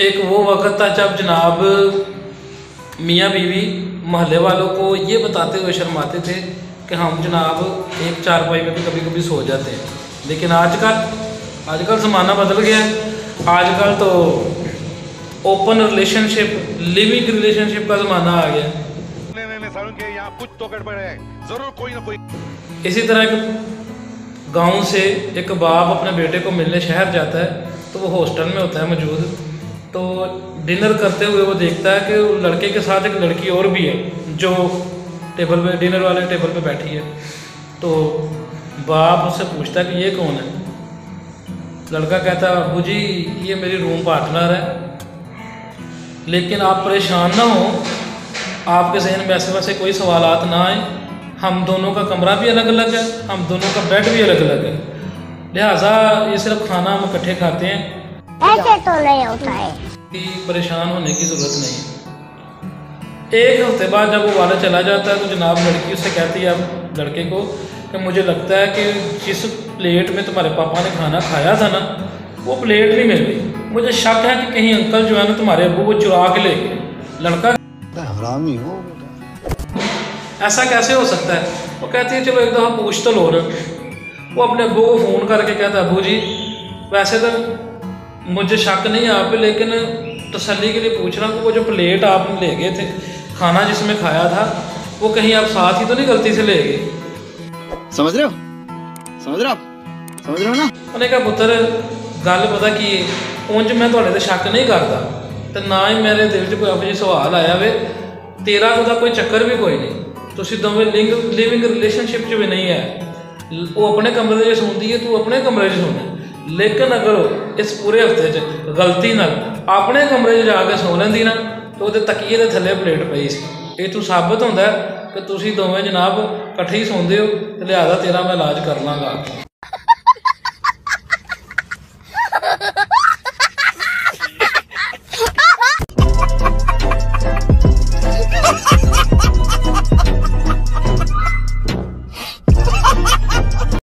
एक वो वक्त था जब जनाब मियाँ बीवी महल्ले वालों को ये बताते हुए शर्माते थे कि हम जनाब एक चार चारपाई में भी कभी कभी सो जाते हैं। लेकिन आजकल आजकल ज़माना बदल गया है। आजकल तो ओपन रिलेशनशिप लिविंग रिलेशनशिप का ज़माना आ गया कुछ तो है। ज़रूर कोई ना कोई इसी तरह गाँव से एक बाप अपने बेटे को मिलने शहर जाता है तो वो हॉस्टल में होता है मौजूद। तो डिनर करते हुए वो देखता है कि लड़के के साथ एक लड़की और भी है, जो टेबल पे, डिनर वाले टेबल पे बैठी है। तो बाप उससे पूछता है कि ये कौन है? लड़का कहता है, अबू जी, ये मेरी रूम पार्टनर है। लेकिन आप परेशान ना हो। आपके जहन में ऐसे वैसे कोई सवालात ना आए। हम दोनों का कमरा भी अलग अलग है, हम दोनों का बेड भी अलग अलग है। लिहाजा ये सिर्फ़ खाना हम इकट्ठे खाते हैं। ऐसे तो नहीं होता है। परेशान होने की ज़रूरत नहीं एक हफ़्ते बाद जब वो वाला चला जाता है तो जनाब लड़की उससे कहती है अब लड़के को कि मुझे लगता है कि जिस प्लेट में तुम्हारे पापा ने खाना खाया था ना वो प्लेट नहीं मिल रही। मुझे शक है कि कहीं अंकल जो है ना तुम्हारे अबू वो चुरा के ले गए लड़का हरामी हो ऐसा कैसे हो सकता है? वो कहती है चलो एक दफ़ा पूछ तो लो ना वो अपने अबू को फ़ोन करके कहता है अबू जी वैसे तो मुझे शक नहीं है आप पे लेकिन तसल्ली के लिए पूछ रहा हूँ कि वो जो प्लेट आप ले गए थे खाना जिसमें खाया था वो कहीं आप साथ ही तो नहीं गलती से ले गए समझ रहे हो समझ रहे हो आप समझ रहे हो ना ਉਹਨੇ ਕਿਹਾ ਪੁੱਤਰ ਗੱਲ ਪਤਾ ਕੀ ਹੈ ਉਂਝ ਮੈਂ ਤੁਹਾਡੇ ਤੇ ਸ਼ੱਕ ਨਹੀਂ ਕਰਦਾ ਤੇ ਨਾ ਹੀ ਮੇਰੇ ਦਿਲ 'ਚ ਕੋਈ ਇਹੋ ਜਿਹਾ ਸਵਾਲ ਆਇਆ ਵੇ ਤੇਰਾ ਉਹਦਾ ਕੋਈ ਚੱਕਰ ਵੀ ਕੋਈ ਨਹੀਂ ਤੁਸੀਂ ਦੋਵੇਂ ਲਿੰਗ ਲਿਵਿੰਗ ਰਿਲੇਸ਼ਨਸ਼ਿਪ 'ਚ ਵੀ ਨਹੀਂ ਹੈ ਲ- ਉਹ ਆਪਣੇ ਕਮਰੇ 'ਚ ਸੌਂਦੀ ਹੈ ਤੂੰ ਆਪਣੇ ਕਮਰੇ 'ਚ ਸੌਂਦਾ ਹੈ। ਲੇਕਿਨ ਅਗਰ ਉਹ ਇਸ ਪੂਰੇ ਹਫ਼ਤੇ 'ਚ ਗਲਤੀ ਨਾਲ ਆਪਣੇ ਕਮਰੇ 'ਚ ਜਾ ਕੇ ਸੌ ਲੈਂਦੀ ਨਾ, ਤੇ ਉਹਦੇ ਤਕੀਏ ਦੇ ਥੱਲੇ ਪਲੇਟ ਪਈ ਸੀ। ਇਹ ਤੂੰ ਸਾਬਤ ਹੁੰਦਾ ਕਿ ਤੁਸੀਂ ਦੋਵੇਂ ਜਨਾਬ ਇਕੱਠੇ ਹੀ ਸੌਂਦੇ ਹੋ ਤੇ ਲਿਆਦਾ ਤੇਰਾ ਮੈਂ ਇਲਾਜ ਕਰ ਲਾਂਗਾ।